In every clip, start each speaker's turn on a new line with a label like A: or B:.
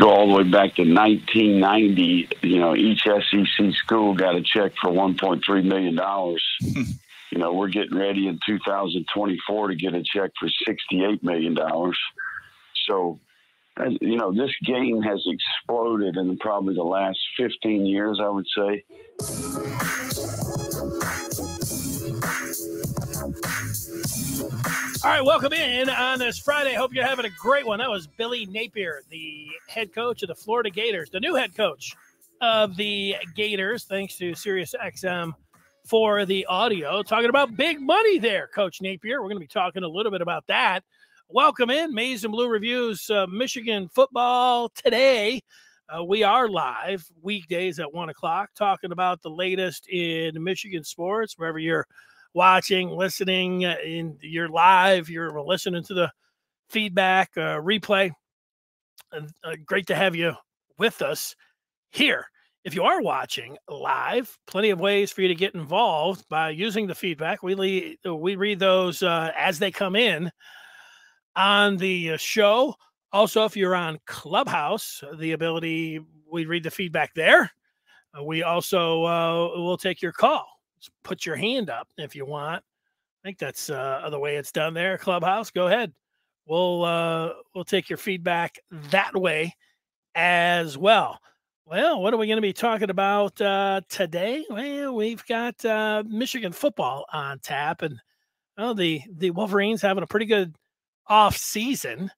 A: go all the way back to 1990. You know, each SEC school got a check for 1.3 million dollars. you know, we're getting ready in 2024 to get a check for 68 million dollars. So, you know, this game has exploded in probably the last 15 years, I would say.
B: All right, welcome in on this Friday. Hope you're having a great one. That was Billy Napier, the head coach of the Florida Gators, the new head coach of the Gators, thanks to SiriusXM for the audio. Talking about big money there, Coach Napier. We're going to be talking a little bit about that. Welcome in, Maize and Blue Reviews, uh, Michigan football today. Uh, we are live weekdays at one o'clock talking about the latest in Michigan sports, wherever you're watching, listening, uh, in you're live, you're listening to the feedback, uh, replay. Uh, great to have you with us here. If you are watching live, plenty of ways for you to get involved by using the feedback. We lead, we read those uh, as they come in on the uh, show. Also, if you're on Clubhouse, the ability we read the feedback there. Uh, we also uh, will take your call put your hand up if you want. I think that's uh, the way it's done there. Clubhouse, go ahead. We'll uh, we'll take your feedback that way as well. Well, what are we going to be talking about uh, today? Well, we've got uh, Michigan football on tap, and well, the the Wolverines having a pretty good off season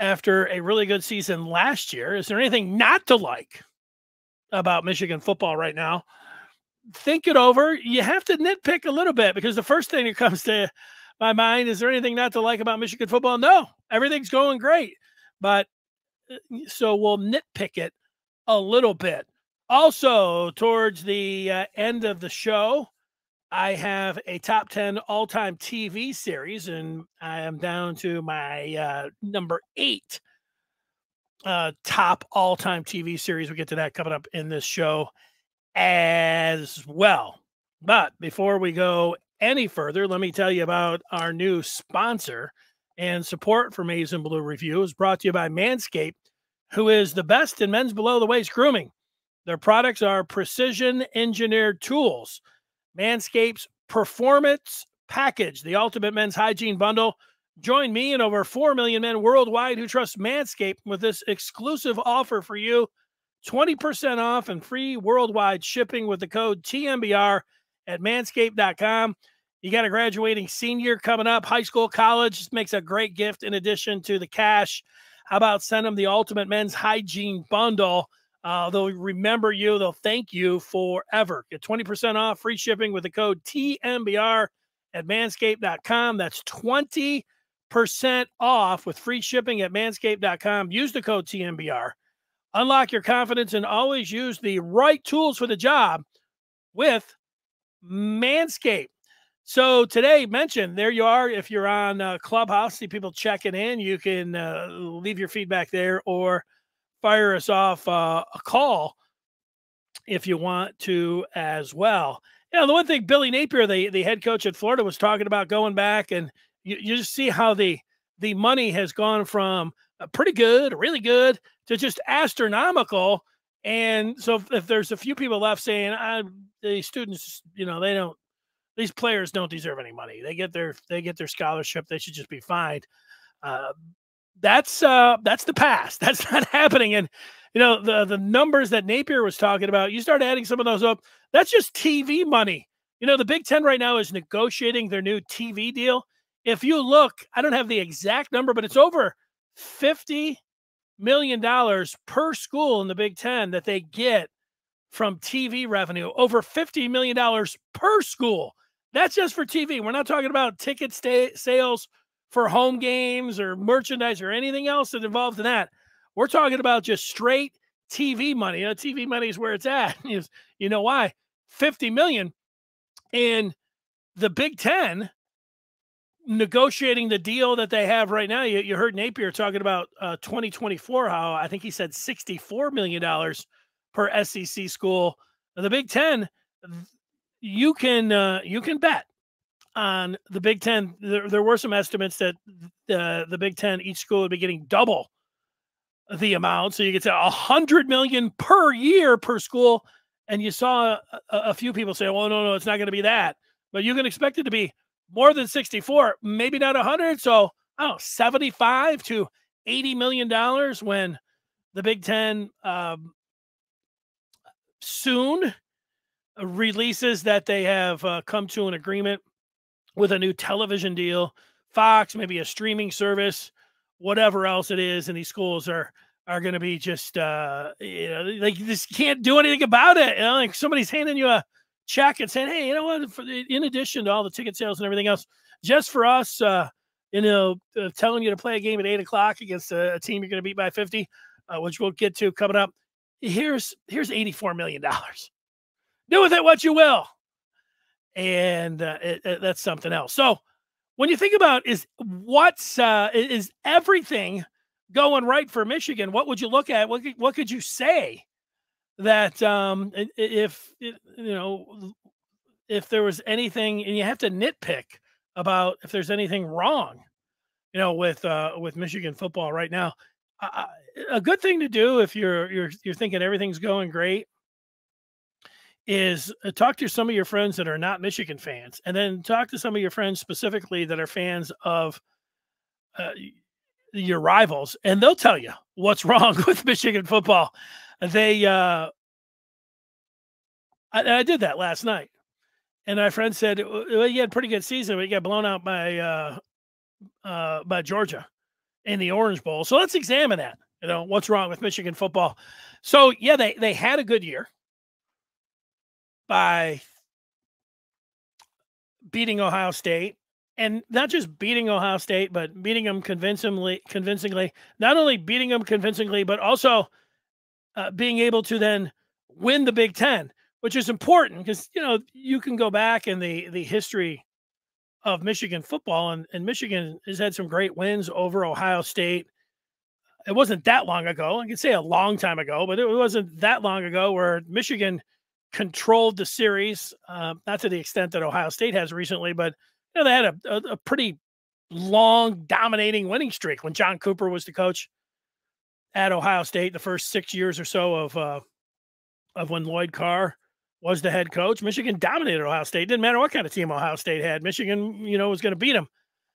B: after a really good season last year. Is there anything not to like about Michigan football right now? Think it over. You have to nitpick a little bit because the first thing that comes to my mind is there anything not to like about Michigan football? No, everything's going great. But uh, so we'll nitpick it a little bit. Also, towards the uh, end of the show, I have a top 10 all time TV series, and I am down to my uh, number eight uh, top all time TV series. We'll get to that coming up in this show as well. But before we go any further, let me tell you about our new sponsor and support for Maize and Blue Review is brought to you by Manscaped, who is the best in men's below the waist grooming. Their products are precision engineered tools. Manscaped's Performance Package, the ultimate men's hygiene bundle. Join me and over 4 million men worldwide who trust Manscaped with this exclusive offer for you 20% off and free worldwide shipping with the code TMBR at manscaped.com. You got a graduating senior coming up, high school, college. Just makes a great gift in addition to the cash. How about send them the ultimate men's hygiene bundle? Uh, they'll remember you. They'll thank you forever. Get 20% off free shipping with the code TMBR at manscaped.com. That's 20% off with free shipping at manscaped.com. Use the code TMBR Unlock your confidence and always use the right tools for the job with Manscaped. So today, mentioned there you are. If you're on uh, Clubhouse, see people checking in, you can uh, leave your feedback there or fire us off uh, a call if you want to as well. Yeah, you know, the one thing Billy Napier, the, the head coach at Florida, was talking about going back, and you, you just see how the the money has gone from pretty good, really good, to just astronomical. And so if, if there's a few people left saying uh, the students, you know, they don't, these players don't deserve any money. They get their they get their scholarship. They should just be fined. Uh, that's uh, that's the past. That's not happening. And you know the the numbers that Napier was talking about. You start adding some of those up. That's just TV money. You know the Big Ten right now is negotiating their new TV deal. If you look, I don't have the exact number, but it's over fifty million dollars per school in the Big Ten that they get from TV revenue. Over fifty million dollars per school. That's just for TV. We're not talking about ticket sales for home games or merchandise or anything else that's involved in that. We're talking about just straight TV money. You know, TV money is where it's at. you know why? 50 million. in the Big Ten negotiating the deal that they have right now. You, you heard Napier talking about uh, 2024, how I think he said $64 million per SEC school. The Big Ten, you can uh, you can bet on the Big Ten. There, there were some estimates that the, the Big Ten, each school would be getting double the amount. So you to a hundred million per year per school. And you saw a, a few people say, well, no, no, it's not going to be that. But you can expect it to be more than 64, maybe not 100. So, I don't know, 75 to 80 million dollars when the Big Ten um, soon releases that they have uh, come to an agreement with a new television deal, Fox, maybe a streaming service, whatever else it is, and these schools are are going to be just uh, you know like just can't do anything about it. You know, like somebody's handing you a check and saying, "Hey, you know what? For, in addition to all the ticket sales and everything else, just for us, uh, you know, uh, telling you to play a game at eight o'clock against a, a team you're going to beat by fifty, uh, which we'll get to coming up. Here's here's eighty four million dollars. Do with it what you will." And uh, it, it, that's something else. So, when you think about is what's uh, is everything going right for Michigan, what would you look at? What could, what could you say that um, if you know if there was anything, and you have to nitpick about if there's anything wrong, you know, with uh, with Michigan football right now. A good thing to do if you're you're you're thinking everything's going great is uh, talk to some of your friends that are not Michigan fans, and then talk to some of your friends specifically that are fans of uh, your rivals, and they'll tell you what's wrong with Michigan football. They, uh, I, I did that last night, and my friend said, "Well, you had a pretty good season, but you got blown out by uh, uh, by Georgia in the Orange Bowl." So let's examine that. You know what's wrong with Michigan football. So yeah, they they had a good year by beating Ohio State and not just beating Ohio State, but beating them convincingly. Convincingly, not only beating them convincingly, but also uh, being able to then win the Big Ten, which is important because you know you can go back in the the history of Michigan football, and, and Michigan has had some great wins over Ohio State. It wasn't that long ago. I can say a long time ago, but it wasn't that long ago where Michigan controlled the series, uh, not to the extent that Ohio State has recently, but you know, they had a, a, a pretty long dominating winning streak when John Cooper was the coach at Ohio State the first six years or so of uh, of when Lloyd Carr was the head coach. Michigan dominated Ohio State. Didn't matter what kind of team Ohio State had. Michigan, you know, was going to beat them.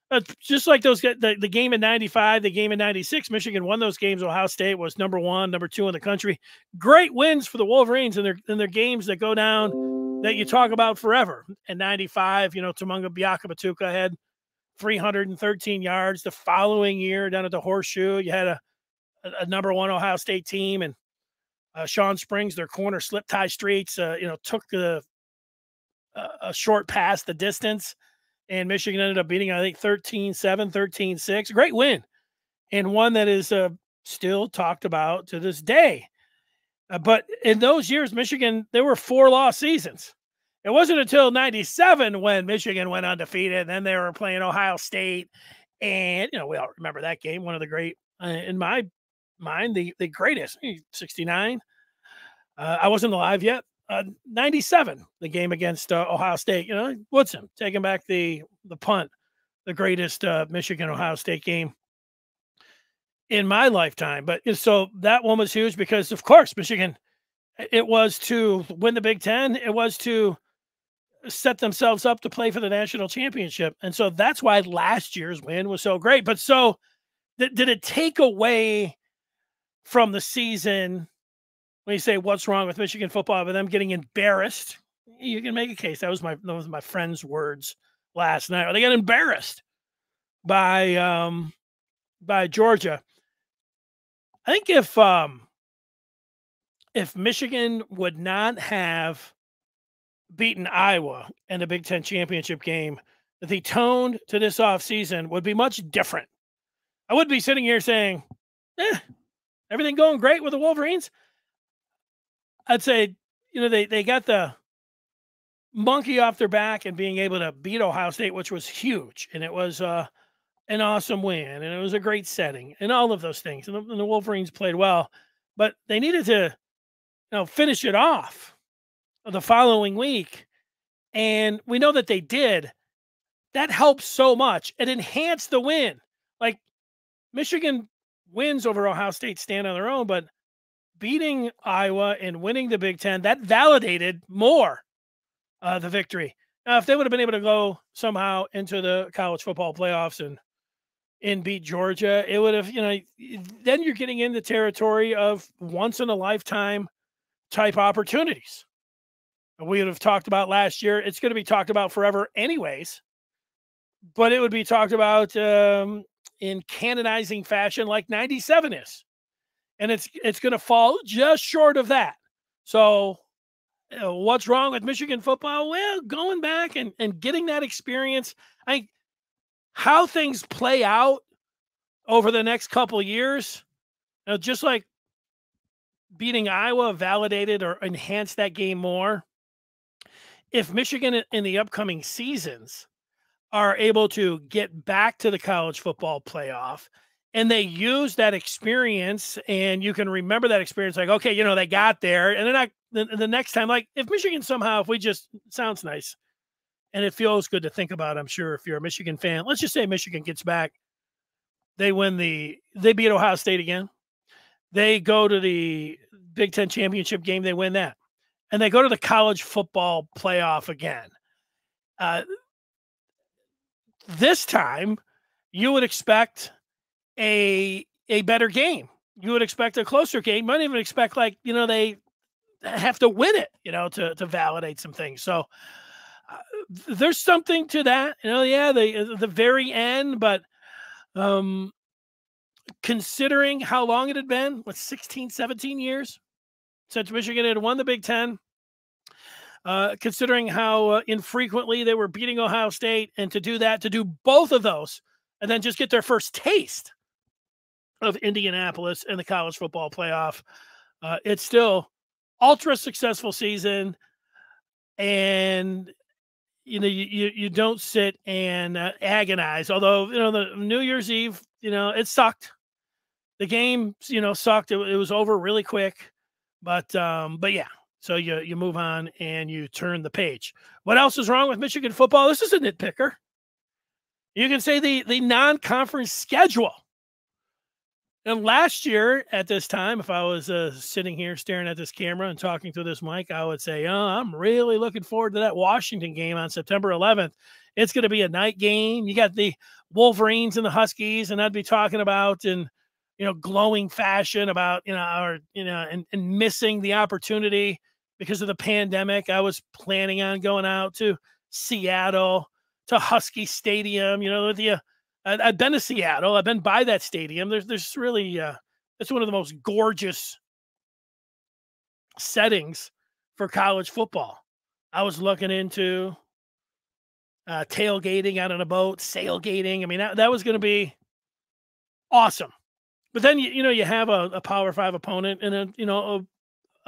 B: But just like those, the, the game in '95, the game in '96, Michigan won those games. Ohio State was number one, number two in the country. Great wins for the Wolverines in their in their games that go down that you talk about forever. In 95, you know, Tshimanga Biakabutuka had 313 yards. The following year down at the Horseshoe, you had a, a, number one Ohio State team and uh, Shawn Springs, their corner slip Tai Streets, uh, you know, took the, uh, a short pass the distance and Michigan ended up beating, I think, 13 7, 13 6. Great win. And one that is uh, still talked about to this day. Uh, but in those years, Michigan, there were four loss seasons. It wasn't until 97 when Michigan went undefeated. And then they were playing Ohio State. And, you know, we all remember that game, one of the great, uh, in my mind, the, the greatest, 69. Uh, I wasn't alive yet. Uh, 97, the game against uh, Ohio State. You know, Woodson taking back the the punt, the greatest uh, Michigan Ohio State game in my lifetime. But so that one was huge because, of course, Michigan, it was to win the Big Ten, it was to set themselves up to play for the national championship. And so that's why last year's win was so great. But so th- did it take away from the season when you say what's wrong with Michigan football with them getting embarrassed? You can make a case. That was my was my friend's words last night. They got embarrassed by um by Georgia. I think if um if Michigan would not have beaten Iowa in the Big Ten championship game, the tone to this offseason would be much different. I would be sitting here saying, eh, everything going great with the Wolverines. I'd say, you know, they, they got the monkey off their back and being able to beat Ohio State, which was huge. And it was uh an awesome win and it was a great setting and all of those things. And the, and the Wolverines played well, but they needed to you know finish it off the following week. And we know that they did. That helped so much. It enhanced the win. Like Michigan wins over Ohio State stand on their own, but beating Iowa and winning the Big Ten, that validated more uh, the victory. Now, if they would have been able to go somehow into the college football playoffs and and beat Georgia, it would have, you know, then you're getting into the territory of once in a lifetime type opportunities. We would have talked about last year. It's going to be talked about forever, anyways. But it would be talked about um, in canonizing fashion, like '97 is, and it's it's going to fall just short of that. So, what's wrong with Michigan football? Well, going back and and getting that experience. I how things play out over the next couple years, you know, just like beating Iowa validated or enhanced that game more. If Michigan in the upcoming seasons are able to get back to the college football playoff and they use that experience and you can remember that experience like okay you know they got there and then I the, the next time like if michigan somehow if we just sounds nice and it feels good to think about. I'm sure if you're a Michigan fan, let's just say Michigan gets back, they win the, they beat Ohio State again. They go to the Big Ten championship game, they win that, and they go to the college football playoff again. Uh, this time, you would expect a a better game. You would expect a closer game. You might even expect like you know they have to win it, you know, to to validate some things. So there's something to that. You know, yeah, the the very end, but um considering how long it had been, what 16, 17 years since Michigan had won the Big Ten, uh, considering how uh, infrequently they were beating Ohio State, and to do that, to do both of those, and then just get their first taste of Indianapolis and the college football playoff, uh, it's still ultra successful season, and you know, you, you, don't sit and uh, agonize. Although, you know, the New Year's Eve, you know, it sucked. The game, you know, sucked. It, it was over really quick. But, um, but yeah, so you, you move on and you turn the page. What else is wrong with Michigan football? This is a nitpicker. You can say the, the non conference schedule. And last year at this time, if I was uh, sitting here staring at this camera and talking through this mic, I would say, "Oh, I'm really looking forward to that Washington game on September 11th. It's going to be a night game. You got the Wolverines and the Huskies, and I'd be talking about in you know glowing fashion about you know our you know and, and missing the opportunity because of the pandemic. I was planning on going out to Seattle to Husky Stadium, you know, the uh, I've been to Seattle. I've been by that stadium. There's there's really uh, it's one of the most gorgeous settings for college football. I was looking into uh, tailgating out on a boat, sailgating. I mean, that, that was going to be awesome. But then you, you know you have a, a Power Five opponent and a you know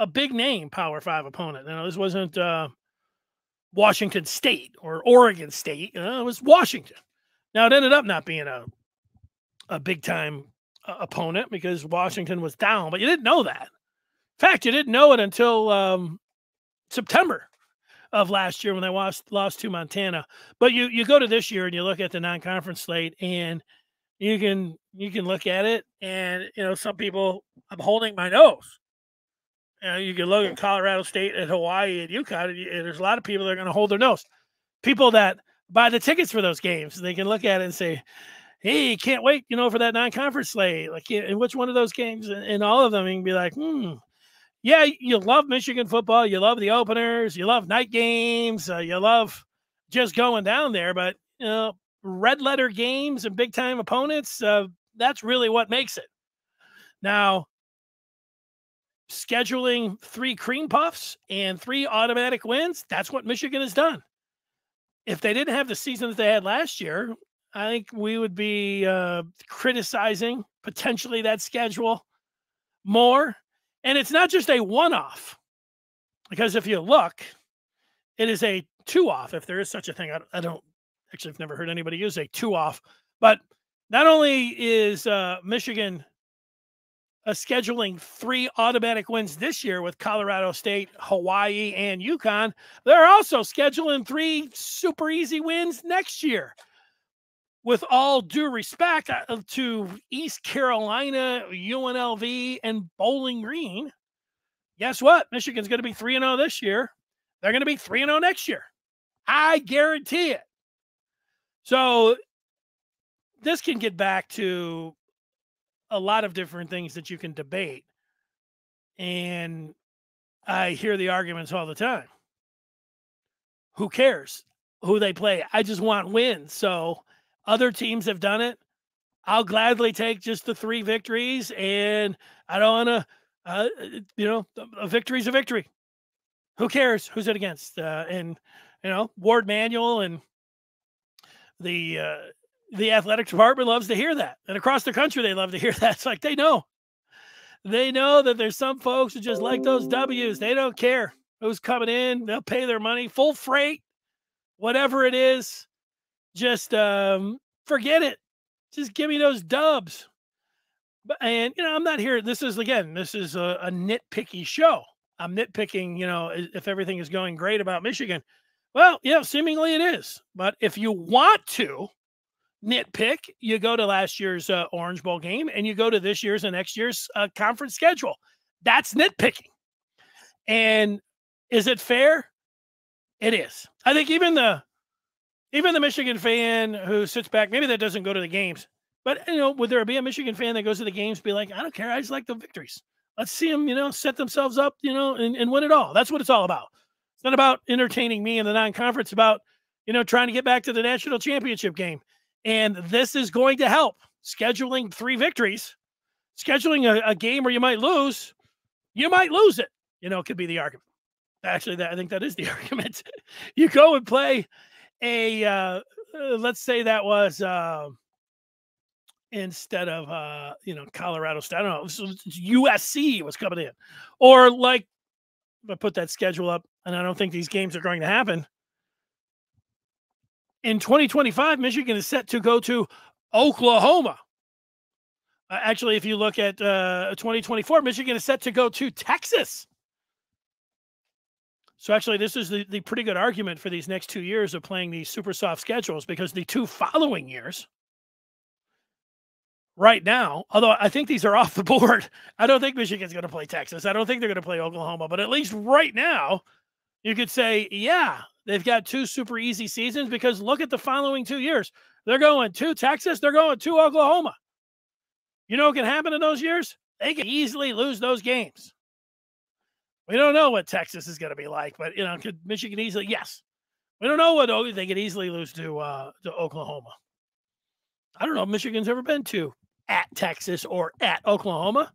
B: a, big name Power Five opponent. You know this wasn't uh, Washington State or Oregon State. You know, it was Washington. Now it ended up not being a a big time uh, opponent because Washington was down, but you didn't know that. In fact, you didn't know it until um, September of last year when they lost lost to Montana. But you you go to this year and you look at the non conference slate and you can you can look at it and you know some people I'm holding my nose. You, know, you can look at Colorado State and Hawaii and UConn, and, there's a lot of people that are going to hold their nose. People that buy the tickets for those games. They can look at it and say, "Hey, can't wait," you know, for that non-conference slate. Like, in which one of those games? And all of them, you can be like, "Hmm, yeah, you love Michigan football. You love the openers. You love night games. Uh, you love just going down there. But you know, red letter games and big time opponents. Uh, that's really what makes it. Now." Scheduling three cream puffs and three automatic wins, that's what Michigan has done if they didn't have the season that they had last year, I think we would be uh, criticizing potentially that schedule more. And it's not just a one off, because if you look, it is a two off, if there is such a thing. I, I don't actually, I've never heard anybody use a two off. But not only is uh, Michigan uh, scheduling three automatic wins this year with Colorado State, Hawaii, and UConn. They're also scheduling three super easy wins next year. with all due respect uh, to East Carolina, UNLV, and Bowling Green, guess what? Michigan's going to be 3 0 this year. They're going to be 3 0 next year. I guarantee it. So, this can get back to a lot of different things that you can debate. And I hear the arguments all the time. Who cares who they play? I just want wins. So, other teams have done it. I'll gladly take just the three victories, and I don't want to, uh, you know, a victory's a victory. Who cares who's it against? Uh, and you know, Warde Manuel and the uh, the athletic department loves to hear that, and across the country they love to hear that. It's like they know, they know that there's some folks who just like those W's. They don't care who's coming in. They'll pay their money full freight, whatever it is. Just um, forget it. Just give me those dubs. And you know, I'm not here. This is again, this is a, a nitpicky show. I'm nitpicking. You know, if everything is going great about Michigan. Well, yeah, seemingly it is. But if you want to nitpick, you go to last year's uh, Orange Bowl game and you go to this year's and next year's uh, conference schedule. That's nitpicking. And is it fair? It is. I think even the even the Michigan fan who sits back, maybe that doesn't go to the games, but you know, would there be a Michigan fan that goes to the games, be like, I don't care, I just like the victories. Let's see them, you know, set themselves up, you know, and, and win it all. That's what it's all about. It's not about entertaining me in the non-conference. about, you know, trying to get back to the national championship game. And this is going to help. Scheduling three victories, scheduling a, a game where you might lose, you might lose it. You know, it could be the argument. Actually, that I think that is the argument. you go and play a uh, uh, let's say that was uh, instead of uh, you know Colorado State, I don't know, so USC was coming in, or like I put that schedule up, and I don't think these games are going to happen. In 2025, Michigan is set to go to Oklahoma. Uh, actually, if you look at uh, 2024, Michigan is set to go to Texas. So actually, this is the, the pretty good argument for these next two years of playing these super soft schedules because the two following years, right now, although I think these are off the board, I don't think Michigan's going to play Texas. I don't think they're going to play Oklahoma, but at least right now, you could say, yeah, they've got two super easy seasons because look at the following two years. They're going to Texas, they're going to Oklahoma. You know what can happen in those years? They can easily lose those games. We don't know what Texas is going to be like, but you know, could Michigan easily? Yes. We don't know what they could easily lose to uh, to Oklahoma. I don't know if Michigan's ever been to at Texas or at Oklahoma.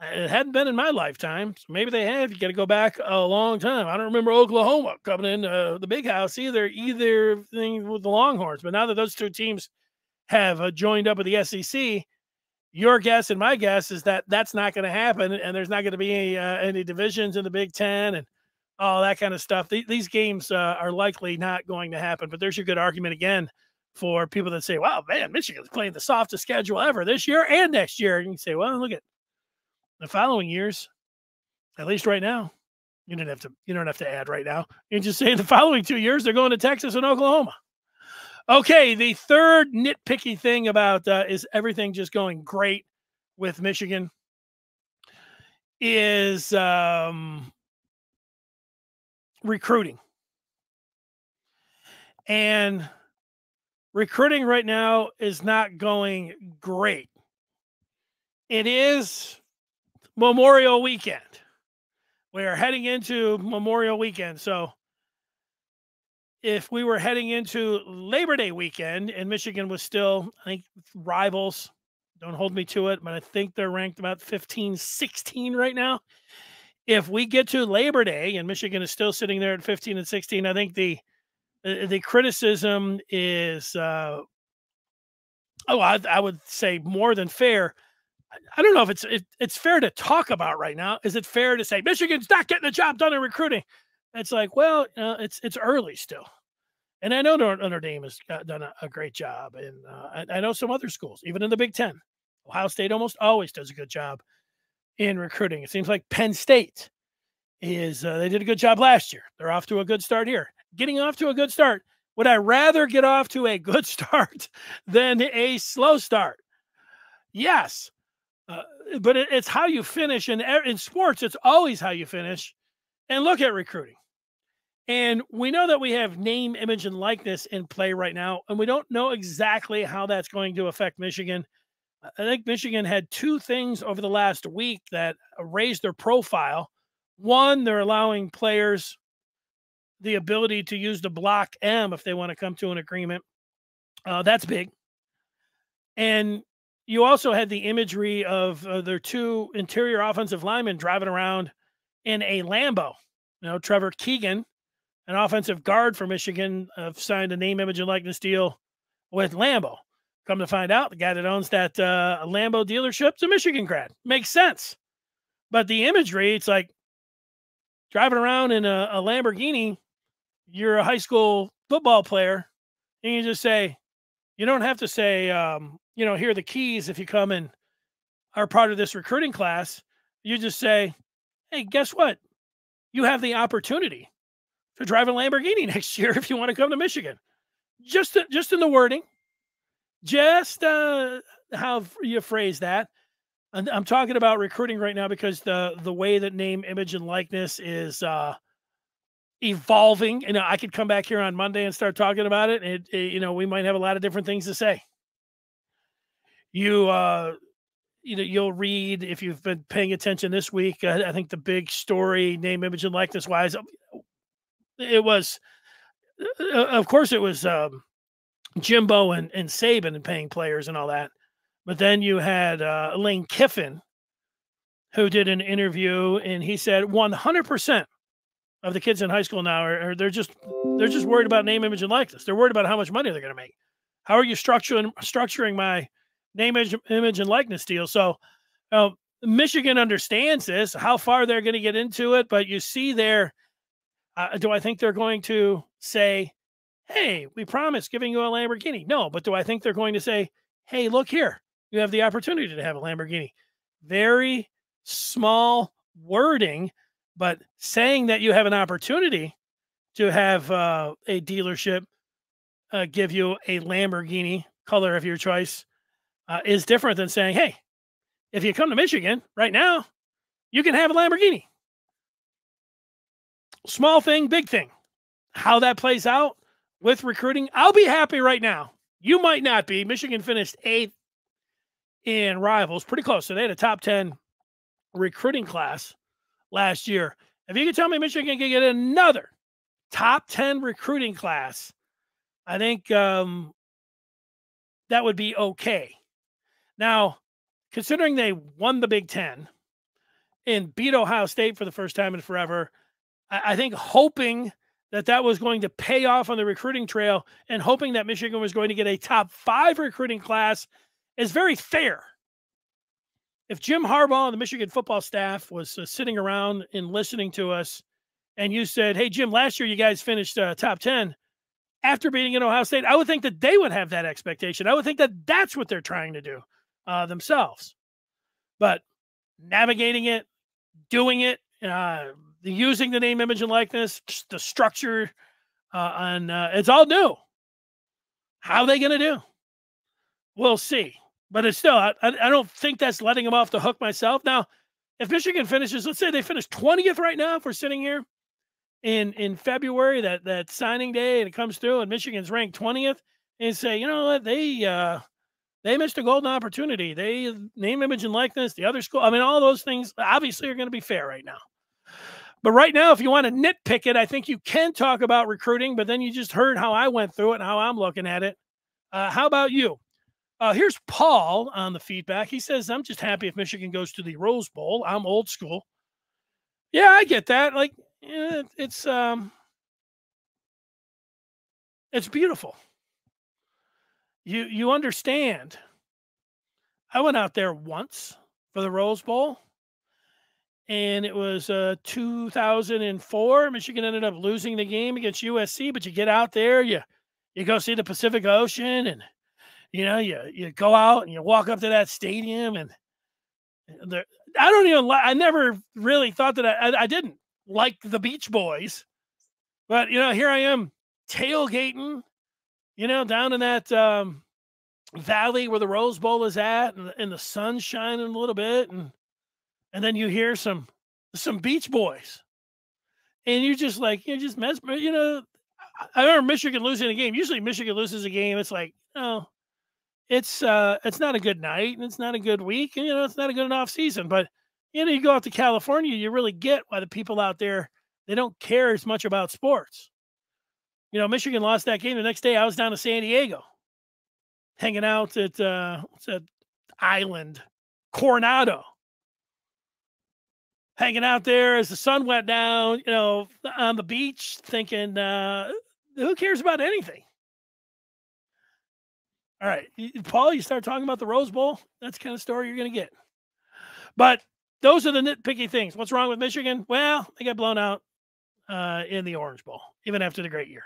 B: It hadn't been in my lifetime. So maybe they have. You got to go back a long time. I don't remember Oklahoma coming in uh, the big house either, either thing with the Longhorns. But now that those two teams have uh, joined up with the SEC, your guess and my guess is that that's not going to happen, and there's not going to be any, uh, any divisions in the Big Ten and all that kind of stuff. Th- these games uh, are likely not going to happen. But there's your good argument again for people that say, "Wow, man, Michigan's playing the softest schedule ever this year and next year." And you say, "Well, look at the following years, at least right now." You don't have to. You don't have to add right now. You just say the following two years they're going to Texas and Oklahoma. Okay, the third nitpicky thing about uh, is everything just going great with Michigan is um, recruiting. And recruiting right now is not going great. It is Memorial Weekend. We are heading into Memorial Weekend. So if we were heading into Labor Day weekend and Michigan was still, I think, rivals, don't hold me to it, but I think they're ranked about 15, 16 right now. If we get to Labor Day and Michigan is still sitting there at 15 and 16, I think the the criticism is, uh, oh, I, I would say more than fair. I don't know if it's it, it's fair to talk about right now. Is it fair to say Michigan's not getting the job done in recruiting? It's like, well, it's it's early still, and I know Notre Dame has done a, a great job, and uh, I, I, know some other schools, even in the Big Ten. Ohio State almost always does a good job in recruiting. It seems like Penn State is uh, they did a good job last year. They're off to a good start here. Getting off to a good start Would I rather get off to a good start than a slow start? Yes. Uh, but it, it's how you finish. And in sports, it's always how you finish. And look at recruiting. And we know that we have name, image, and likeness in play right now. And we don't know exactly how that's going to affect Michigan. I think Michigan had two things over the last week that raised their profile. One, they're allowing players the ability to use the block M if they want to come to an agreement. Uh, that's big. And you also had the imagery of uh, their two interior offensive linemen driving around in a Lambo. You know, Trevor Keegan, an offensive guard for Michigan, uh, signed a name, image, and likeness deal with Lambo. Come to find out, the guy that owns that uh, Lambo dealership is a Michigan grad. Makes sense. But the imagery, it's like driving around in a, a Lamborghini. You're a high school football player, and you just say, you don't have to say, um, you know, here are the keys if you come and are part of this recruiting class. You just say, hey, guess what? You have the opportunity to drive a Lamborghini next year if you want to come to Michigan. Just, just in the wording, just uh, how you phrase that. And I'm talking about recruiting right now because the the way that name, image, and likeness is uh, evolving. You know, I could come back here on Monday and start talking about it. it, it you know, we might have a lot of different things to say. You, uh, you know, you'll read if you've been paying attention this week. Uh, I think the big story, name, image, and likeness wise, it was, uh, of course, it was um, Jimbo and, and Saban and paying players and all that. But then you had uh, Lane Kiffin, who did an interview, and he said 100% of the kids in high school now are, are, they're just they're just worried about name, image, and likeness. They're worried about how much money they're going to make. How are you structuring structuring my name, image, image and likeness deal? So, uh, Michigan understands this. How far they're going to get into it, but you see there. Uh, do I think they're going to say hey, we promise giving you a Lamborghini. No, but do I think they're going to say, hey, look here, you have the opportunity to have a Lamborghini? Very small wording, but saying that you have an opportunity to have uh, a dealership uh, give you a Lamborghini color of your choice uh, is different than saying, hey, if you come to Michigan right now, you can have a Lamborghini. Small thing, big thing. How that plays out, with recruiting, I'll be happy right now. You might not be. Michigan finished eighth in rivals, pretty close. So they had a top 10 recruiting class last year. If you could tell me Michigan can get another top 10 recruiting class, I think um, that would be okay. Now, considering they won the Big Ten and beat Ohio State for the first time in forever, I, I think hoping that that was going to pay off on the recruiting trail and hoping that Michigan was going to get a top five recruiting class is very fair. If Jim Harbaugh and the Michigan football staff was uh, sitting around and listening to us, and you said, "Hey Jim, last year you guys finished uh, top ten after beating in Ohio State," I would think that they would have that expectation. I would think that that's what they're trying to do uh, themselves. But navigating it, doing it, uh, using the name, image, and likeness, the structure, uh, and uh, it's all new. How are they going to do? We'll see. But it's still, I, I don't think that's letting them off the hook myself. Now, if Michigan finishes, let's say they finish 20th right now, if we're sitting here in in February, that that signing day, and it comes through, and Michigan's ranked 20th, and say, you know what, they uh they missed a golden opportunity. They name, image, and likeness, the other school. I mean, all those things obviously are going to be fair right now. But right now, if you want to nitpick it, I think you can talk about recruiting, but then you just heard how I went through it and how I'm looking at it. Uh, how about you? Uh, here's Paul on the feedback. He says, I'm just happy if Michigan goes to the Rose Bowl. I'm old school. Yeah, I get that. Like, it's um it's beautiful. You you understand. I went out there once for the Rose Bowl and it was uh, 2004. Michigan ended up losing the game against USC, but you get out there, you you go see the Pacific Ocean, and you know you you go out and you walk up to that stadium, and I don't even I never really thought that I, I, I didn't like the Beach Boys, but you know here I am tailgating you know, down in that um, valley where the Rose Bowl is at, and, and the sun's shining a little bit, and and then you hear some some Beach Boys, and you're just like you're just mesmerized. You know, I remember Michigan losing a game. Usually, Michigan loses a game. It's like, oh, it's uh, it's not a good night, and it's not a good week, and you know, it's not a good enough season. But you know, you go out to California, you really get why the people out there they don't care as much about sports. You know, Michigan lost that game. The next day, I was down to San Diego, hanging out at uh, what's that island, Coronado hanging out there as the sun went down, you know, on the beach, thinking, uh, who cares about anything? All right, Paul, you start talking about the Rose Bowl. That's kind of story you're going to get. But those are the nitpicky things. What's wrong with Michigan? Well, they got blown out uh, in the Orange Bowl, even after the great year.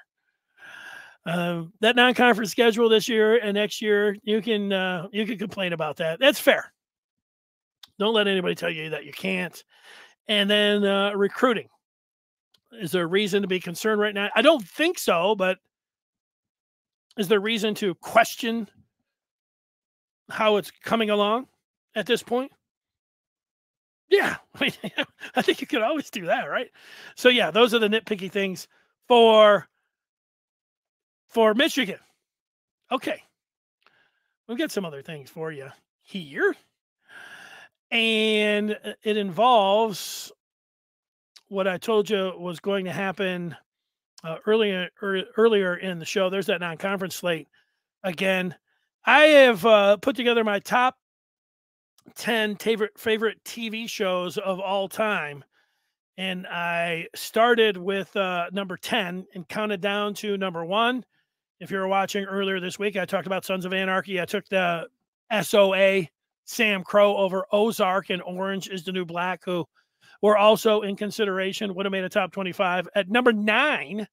B: Uh, that non-conference schedule this year and next year, you can uh, you can complain about that. That's fair. Don't let anybody tell you that you can't. And then uh, recruiting. Is there a reason to be concerned right now? I don't think so, but is there reason to question how it's coming along at this point? Yeah, I, think you could always do that, right? So yeah, those are the nitpicky things for for Michigan. Okay, we'll get some other things for you here and uh, it involves what I told you was going to happen uh, earlier er, earlier in the show. There's that non-conference slate again. I have uh, put together my top ten favorite favorite TV shows of all time, and I started with uh, number ten and counted down to number one. If you were watching earlier this week, I talked about Sons of Anarchy. I took the SOA SAMCRO over Ozark and Orange is the New Black, who were also in consideration, would have made a top 25. At number nine,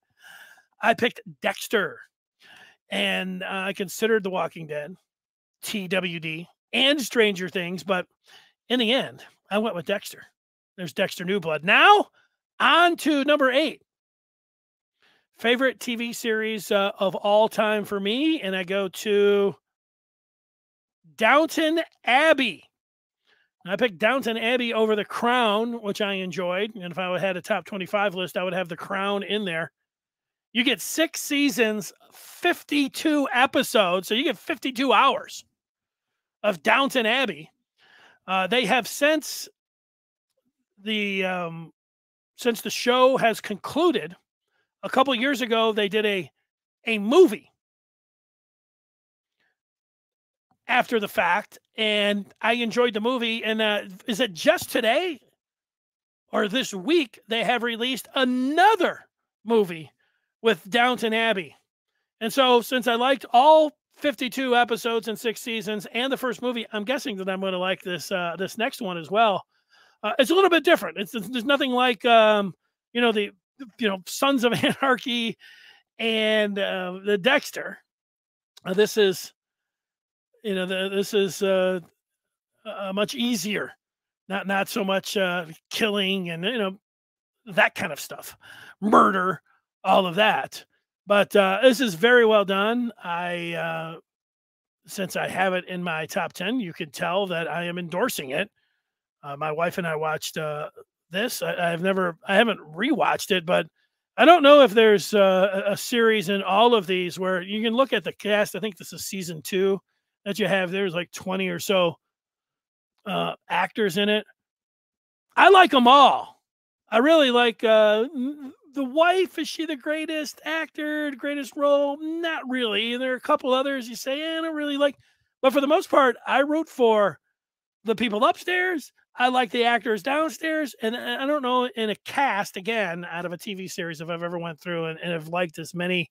B: I picked Dexter. And uh, I considered The Walking Dead, TWD, and Stranger Things. But in the end, I went with Dexter. There's Dexter New Blood. Now, on to number eight. Favorite TV series uh, of all time for me. And I go to Downton Abbey. I picked Downton Abbey over The Crown, which I enjoyed. And if I had a top 25 list, I would have The Crown in there. You get six seasons, 52 episodes. So you get 52 hours of Downton Abbey. Uh, they have since the um, since the show has concluded. A couple years ago, they did a a movie after the fact, and I enjoyed the movie. And uh, is it just today or this week they have released another movie with Downton Abbey? And so, since I liked all 52 episodes and six seasons and the first movie, I'm guessing that I'm going to like this uh, this next one as well. Uh, it's a little bit different. It's there's nothing like um, you know the you know Sons of Anarchy and uh, the Dexter. Uh, this is you know, the, this is uh, uh, much easier. Not not so much uh, killing and you know that kind of stuff, murder, all of that. But uh, this is very well done. I uh, since I have it in my top ten, you can tell that I am endorsing it. Uh, my wife and I watched uh, this. I, have never, I haven't rewatched it, but I don't know if there's uh, a series in all of these where you can look at the cast. I think this is season two that you have there's like 20 or so uh, actors in it. I like them all. I really like uh, the wife. Is she the greatest actor, the greatest role? Not really. And There are a couple others you say, eh, I don't really like. But for the most part, I root for the people upstairs. I like the actors downstairs, and I don't know in a cast again out of a TV series if I've ever went through and, and have liked as many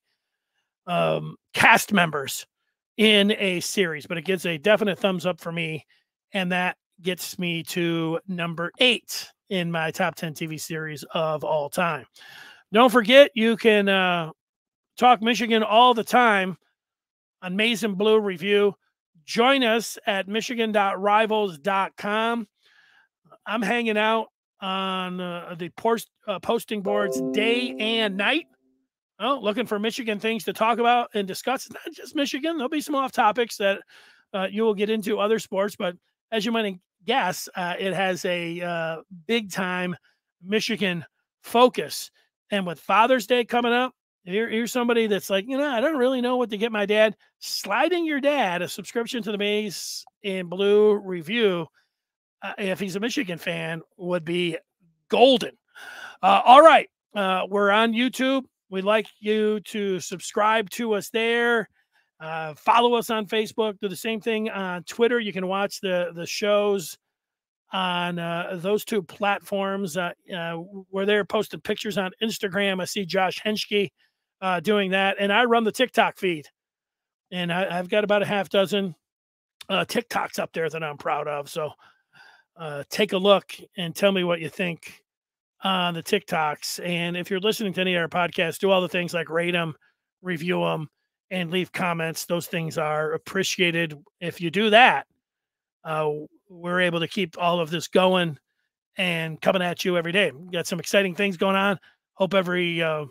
B: um, cast members in a series, but it gets a definite thumbs up for me. And that gets me to number eight in my top 10 TV series of all time. Don't forget, you can uh, talk Michigan all the time on and Blue Review. Join us at michigan.rivals.com. I'm hanging out on uh, the post, uh, posting boards day and night. Well, looking for Michigan things to talk about and discuss. Not just Michigan. There'll be some off topics that uh, you will get into other sports, but as you might guess, uh, it has a uh, big time Michigan focus. And with Father's Day coming up, here, here's somebody that's like, you know, I don't really know what to get my dad. Sliding your dad a subscription to the Maize and Blue Review, uh, if he's a Michigan fan, would be golden. Uh, all right, uh, we're on YouTube. We'd like you to subscribe to us there. Uh, follow us on Facebook. Do the same thing on Twitter. You can watch the the shows on uh, those two platforms. Uh, uh, where they're posting pictures on Instagram. I see Josh Henschke uh, doing that, and I run the TikTok feed, and I, have got about a half dozen uh, TikToks up there that I'm proud of. So uh, take a look and tell me what you think on the TikToks. And if you're listening to any of our podcasts, do all the things like rate them, review them, and leave comments. Those things are appreciated. If you do that, uh, we're able to keep all of this going and coming at you every day. We've got some exciting things going on. Hope every uh,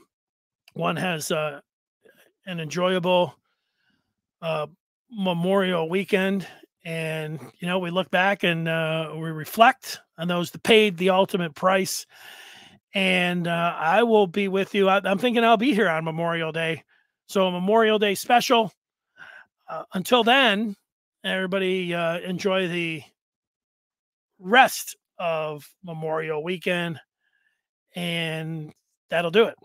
B: one has uh, an enjoyable uh, Memorial weekend. And, you know, we look back and uh, we reflect on those that paid the ultimate price. And uh, I will be with you. I, am thinking I'll be here on Memorial Day. So, Memorial Day special. Uh, until then, everybody uh, enjoy the rest of Memorial weekend. And that'll do it.